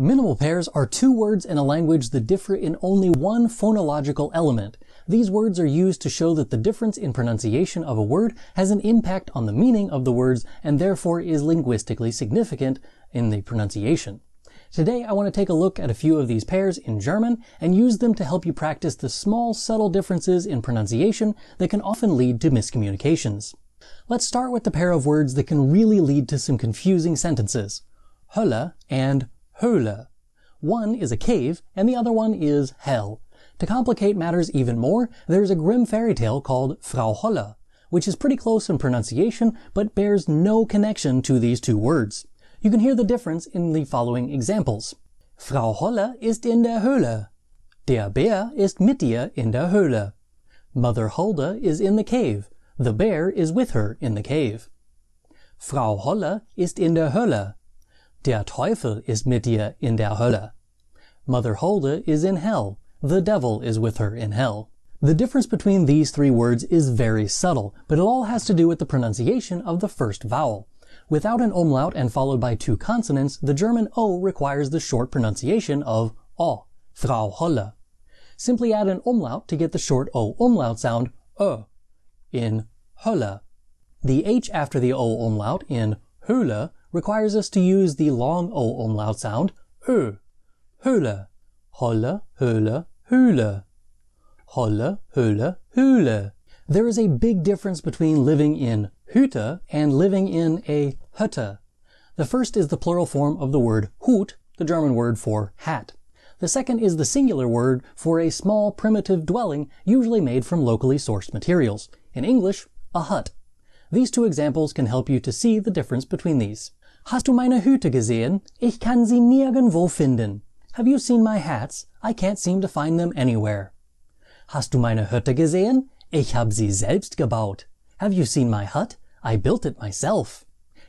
Minimal pairs are two words in a language that differ in only one phonological element. These words are used to show that the difference in pronunciation of a word has an impact on the meaning of the words and therefore is linguistically significant in the pronunciation. Today I want to take a look at a few of these pairs in German and use them to help you practice the small subtle differences in pronunciation that can often lead to miscommunications. Let's start with the pair of words that can really lead to some confusing sentences. Hölle and Höhle. One is a cave and the other one is hell. To complicate matters even more, there's a Grimm fairy tale called Frau Holle, which is pretty close in pronunciation but bears no connection to these two words. You can hear the difference in the following examples. Frau Holle ist in der Höhle. Der Bär ist mit ihr in der Höhle. Mother Hulda is in the cave. The bear is with her in the cave. Frau Holle ist in der Hölle. Der Teufel ist mit ihr in der Hölle. Mother Hulda is in hell. The devil is with her in hell. The difference between these three words is very subtle, but it all has to do with the pronunciation of the first vowel. Without an umlaut and followed by two consonants, the German O requires the short pronunciation of O, Frau Holle. Simply add an umlaut to get the short O umlaut sound Ö in Hölle. The H after the O umlaut in Höhle requires us to use the long O umlaut sound Ö. Höhle. Holle, Hölle, Höhle. Holle, Hölle, Höhle. There is a big difference between living in Hütte and living in a Hütte. The first is the plural form of the word Hut, the German word for hat. The second is the singular word for a small primitive dwelling usually made from locally sourced materials. In English, a hut. These two examples can help you to see the difference between these. Hast du meine Hüte gesehen? Ich kann sie nirgendwo finden. Have you seen my hats? I can't seem to find them anywhere. Hast du meine Hütte gesehen? Ich hab sie selbst gebaut. Have you seen my hut? I built it myself.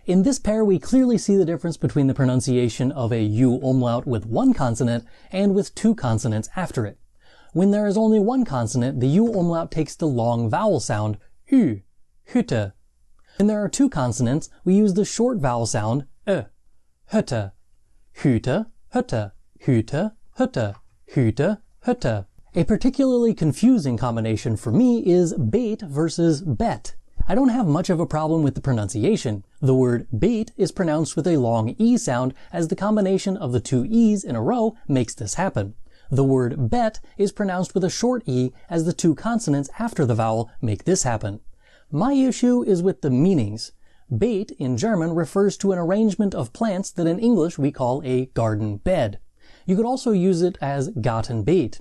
In this pair, we clearly see the difference between the pronunciation of a U umlaut with one consonant and with two consonants after it. When there is only one consonant, the U umlaut takes the long vowel sound Ü, Hüte. When there are two consonants, we use the short vowel sound Ö, Hütte. Hüte, Hütte, Hüte, Hütte, Hüte, Hütte. A particularly confusing combination for me is Beet versus Bett. I don't have much of a problem with the pronunciation. The word Beet is pronounced with a long E sound as the combination of the two E's in a row makes this happen. The word Bett is pronounced with a short E as the two consonants after the vowel make this happen. My issue is with the meanings. Beet in German refers to an arrangement of plants that in English we call a garden bed. You could also use it as Gartenbeet.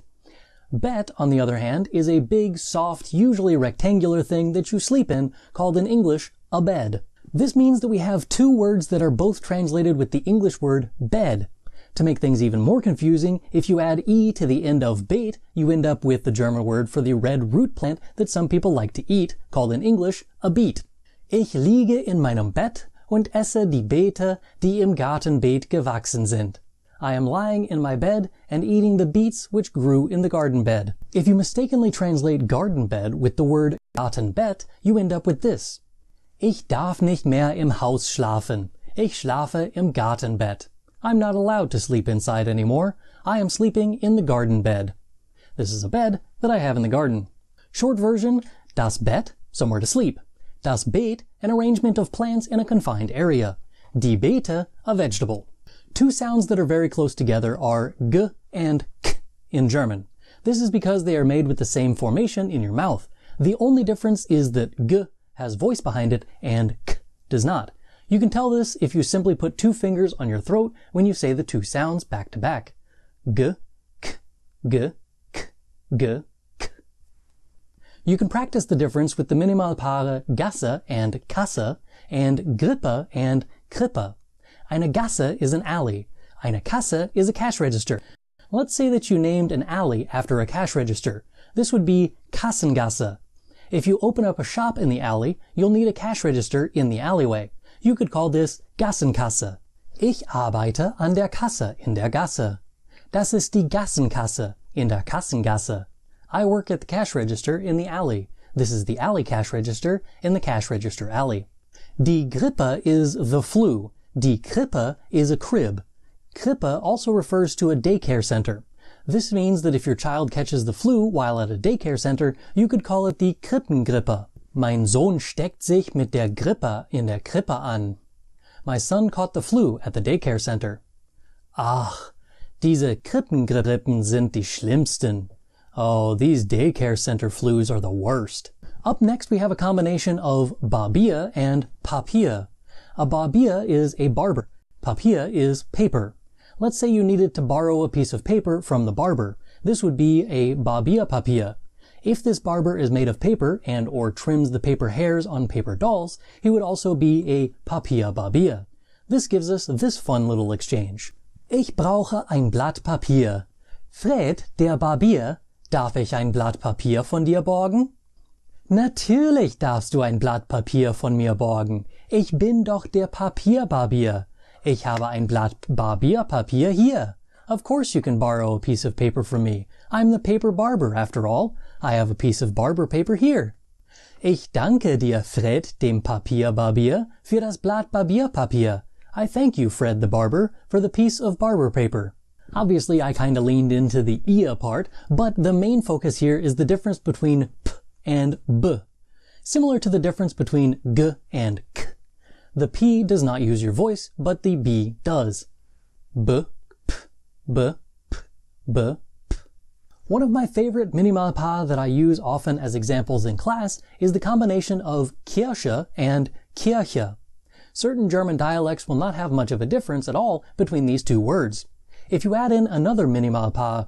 Bett, on the other hand, is a big, soft, usually rectangular thing that you sleep in, called in English a bed. This means that we have two words that are both translated with the English word bed. To make things even more confusing, if you add e to the end of Beet, you end up with the German word for the red root plant that some people like to eat, called in English a beet. Ich liege in meinem Bett und esse die Beete, die im Gartenbeet gewachsen sind. I am lying in my bed and eating the beets which grew in the garden bed. If you mistakenly translate garden bed with the word Gartenbett, you end up with this. Ich darf nicht mehr im Haus schlafen. Ich schlafe im Gartenbett. I'm not allowed to sleep inside anymore. I am sleeping in the garden bed. This is a bed that I have in the garden. Short version, das Bett, somewhere to sleep. Das Beet, an arrangement of plants in a confined area. Die Beete, a vegetable. Two sounds that are very close together are g and k in German. This is because they are made with the same formation in your mouth. The only difference is that g has voice behind it and k does not. You can tell this if you simply put two fingers on your throat when you say the two sounds back to back. G, k, g, k, g, k. You can practice the difference with the minimal Minimalpaare Gasse and Kasse and Grippe and Krippe. Eine Gasse is an alley. Eine Kasse is a cash register. Let's say that you named an alley after a cash register. This would be Kassengasse. If you open up a shop in the alley, you'll need a cash register in the alleyway. You could call this Gassenkasse. Ich arbeite an der Kasse in der Gasse. Das ist die Gassenkasse in der Kassengasse. I work at the cash register in the alley. This is the alley cash register in the cash register alley. Die Grippe is the flu. Die Krippe is a crib. Krippe also refers to a daycare center. This means that if your child catches the flu while at a daycare center, you could call it the Krippengrippe. Mein Sohn steckt sich mit der Grippe in der Krippe an. My son caught the flu at the daycare center. Ach, diese Krippengrippen sind die schlimmsten. Oh, these daycare center flus are the worst. Up next we have a combination of Barbier and Papier. A Barbier is a barber. Papier is paper. Let's say you needed to borrow a piece of paper from the barber. This would be a Barbier Papier. If this barber is made of paper and or trims the paper hairs on paper dolls, he would also be a Papier Barbier. This gives us this fun little exchange. Ich brauche ein Blatt Papier. Fred, der Barbier, darf ich ein Blatt Papier von dir borgen? Natürlich darfst du ein Blatt Papier von mir borgen. Ich bin doch der Papierbarbier. Ich habe ein Blatt Barbierpapier hier. Of course you can borrow a piece of paper from me. I'm the paper barber, after all. I have a piece of barber paper here. Ich danke dir, Fred, dem Papierbarbier, für das Blatt Barbierpapier. I thank you, Fred the barber, for the piece of barber paper. Obviously, I kinda leaned into the ia part, but the main focus here is the difference between p and b. Similar to the difference between g and k. The p does not use your voice, but the b does. B, p, b, p, b. One of my favorite Minimalpaare that I use often as examples in class is the combination of Kirsche and Kirche. Certain German dialects will not have much of a difference at all between these two words. If you add in another Minimalpaar,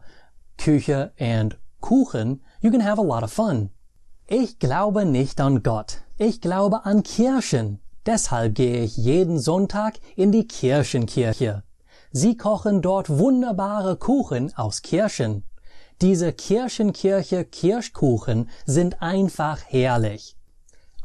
Küche and Kuchen, you can have a lot of fun. Ich glaube nicht an Gott. Ich glaube an Kirschen. Deshalb gehe ich jeden Sonntag in die Kirschenkirche. Sie kochen dort wunderbare Kuchen aus Kirschen. Diese Kirchenkirche Kirschkuchen sind einfach herrlich.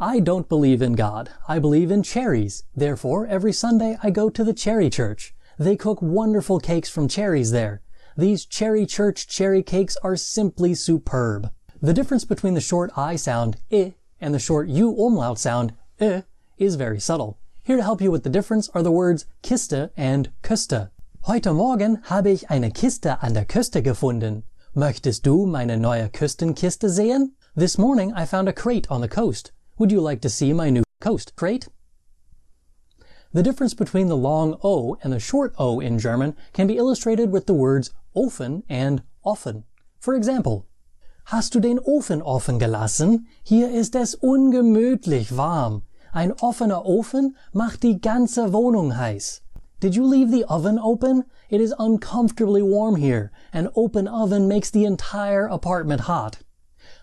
I don't believe in God. I believe in cherries. Therefore, every Sunday I go to the cherry church. They cook wonderful cakes from cherries there. These cherry church cherry cakes are simply superb. The difference between the short I sound I and the short U umlaut sound I is very subtle. Here to help you with the difference are the words Kiste and Küste. Heute Morgen habe ich eine Kiste an der Küste gefunden. Möchtest du meine neue Küstenkiste sehen? This morning I found a crate on the coast. Would you like to see my new coast crate? The difference between the long O and the short O in German can be illustrated with the words offen and offen. For example, Hast du den Ofen offen gelassen? Hier ist es ungemütlich warm. Ein offener Ofen macht die ganze Wohnung heiß. Did you leave the oven open? It is uncomfortably warm here. An open oven makes the entire apartment hot.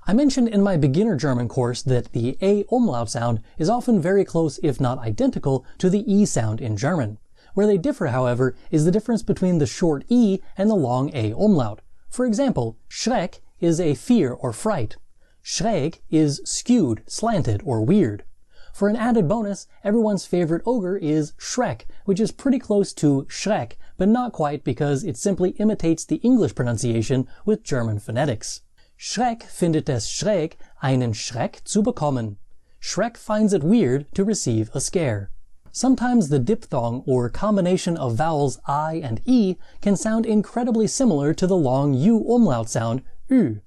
I mentioned in my beginner German course that the A umlaut sound is often very close, if not identical, to the E sound in German. Where they differ, however, is the difference between the short E and the long A umlaut. For example, Schreck is a fear or fright. Schräg is skewed, slanted, or weird. For an added bonus, everyone's favorite ogre is Shrek, which is pretty close to Schreck, but not quite because it simply imitates the English pronunciation with German phonetics. Shrek findet es schräg, einen Schreck zu bekommen. Shrek finds it weird to receive a scare. Sometimes the diphthong or combination of vowels I and E can sound incredibly similar to the long U umlaut sound Ü.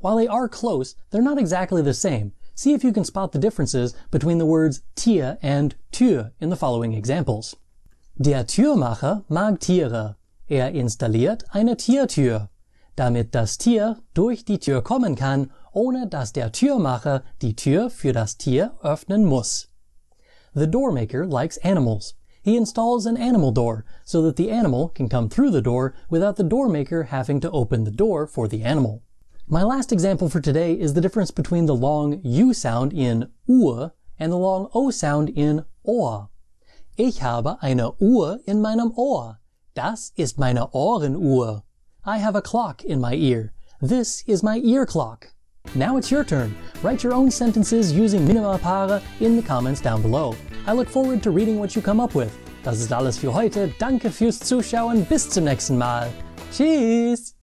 While they are close, they're not exactly the same, See if you can spot the differences between the words Tier and Tür in the following examples. Der Türmacher mag Tiere. Er installiert eine Tiertür, damit das Tier durch die Tür kommen kann, ohne dass der Türmacher die Tür für das Tier öffnen muss. The doormaker likes animals. He installs an animal door so that the animal can come through the door without the doormaker having to open the door for the animal. My last example for today is the difference between the long U sound in Uhr and the long O sound in Ohr. Ich habe eine Uhr in meinem Ohr. Das ist meine Ohrenuhr. I have a clock in my ear. This is my ear clock. Now it's your turn. Write your own sentences using Minimalpaare in the comments down below. I look forward to reading what you come up with. Das ist alles für heute. Danke fürs Zuschauen. Bis zum nächsten Mal. Tschüss!